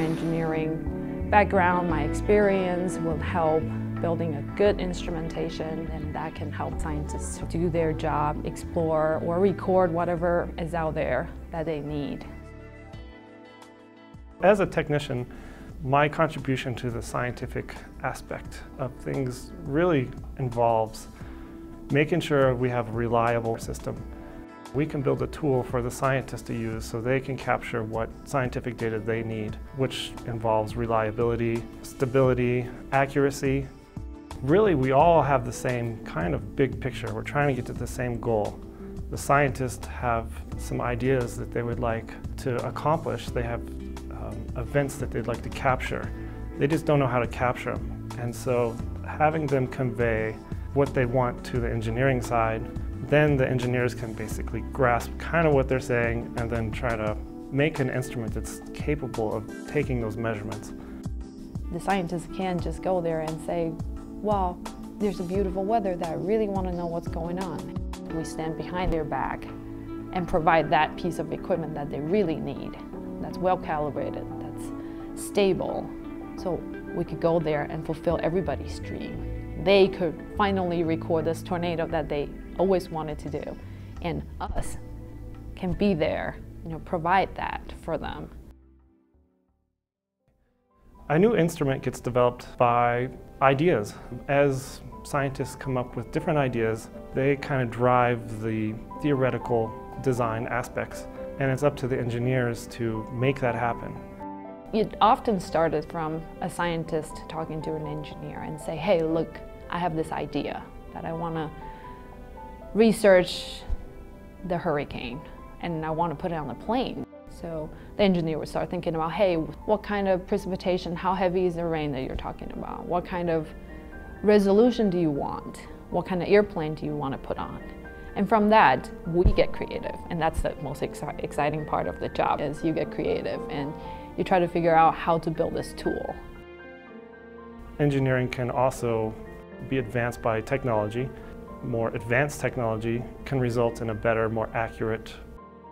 engineering background, my experience will help building a good instrumentation and that can help scientists do their job, explore or record whatever is out there that they need. As a technician, my contribution to the scientific aspect of things really involves making sure we have a reliable system. We can build a tool for the scientists to use so they can capture what scientific data they need, which involves reliability, stability, accuracy. Really, we all have the same kind of big picture. We're trying to get to the same goal. The scientists have some ideas that they would like to accomplish. They have um, events that they'd like to capture. They just don't know how to capture them. And so having them convey what they want to the engineering side, then the engineers can basically grasp kind of what they're saying and then try to make an instrument that's capable of taking those measurements. The scientists can just go there and say, well, there's a beautiful weather that I really want to know what's going on. We stand behind their back and provide that piece of equipment that they really need that's well calibrated, that's stable. So we could go there and fulfill everybody's dream. They could finally record this tornado that they always wanted to do. And us can be there, you know, provide that for them. A new instrument gets developed by ideas. As scientists come up with different ideas, they kind of drive the theoretical design aspects and it's up to the engineers to make that happen. It often started from a scientist talking to an engineer and say, hey, look, I have this idea that I want to research the hurricane and I want to put it on a plane. So the engineer would start thinking about, hey, what kind of precipitation, how heavy is the rain that you're talking about? What kind of resolution do you want? What kind of airplane do you want to put on? And from that, we get creative. And that's the most exci exciting part of the job is you get creative and you try to figure out how to build this tool. Engineering can also be advanced by technology. More advanced technology can result in a better, more accurate,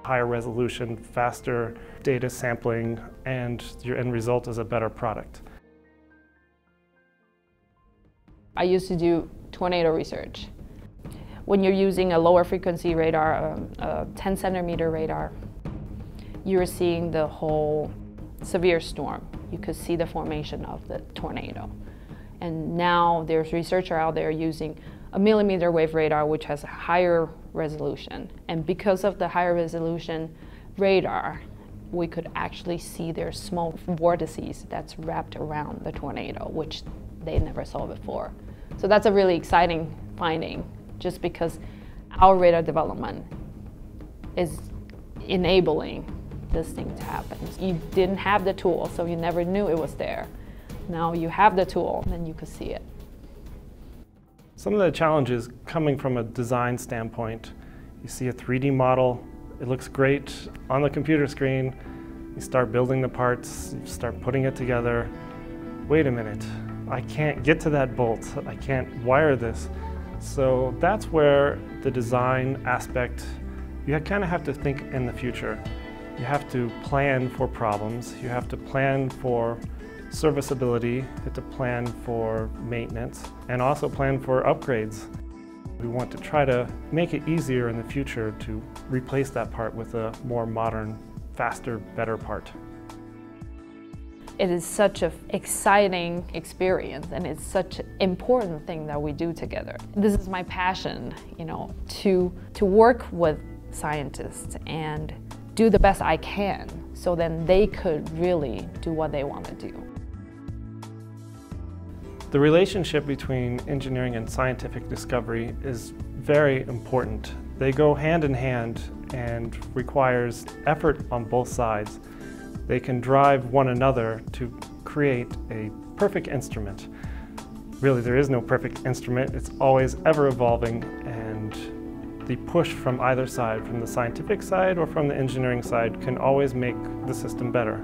higher resolution, faster data sampling, and your end result is a better product. I used to do tornado research when you're using a lower frequency radar, um, a 10 centimeter radar, you're seeing the whole severe storm. You could see the formation of the tornado. And now there's researcher out there using a millimeter wave radar, which has a higher resolution. And because of the higher resolution radar, we could actually see their small vortices that's wrapped around the tornado, which they never saw before. So that's a really exciting finding just because our radar development is enabling this thing to happen. You didn't have the tool, so you never knew it was there. Now you have the tool, then you could see it. Some of the challenges coming from a design standpoint, you see a 3D model, it looks great on the computer screen, you start building the parts, you start putting it together. Wait a minute, I can't get to that bolt, I can't wire this. So that's where the design aspect, you kind of have to think in the future. You have to plan for problems, you have to plan for serviceability, you to plan for maintenance, and also plan for upgrades. We want to try to make it easier in the future to replace that part with a more modern, faster, better part. It is such an exciting experience and it's such an important thing that we do together. This is my passion, you know, to, to work with scientists and do the best I can so then they could really do what they want to do. The relationship between engineering and scientific discovery is very important. They go hand in hand and requires effort on both sides. They can drive one another to create a perfect instrument. Really, there is no perfect instrument. It's always ever evolving and the push from either side, from the scientific side or from the engineering side, can always make the system better.